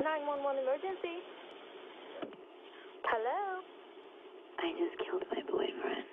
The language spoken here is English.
911 emergency. Hello? I just killed my boyfriend.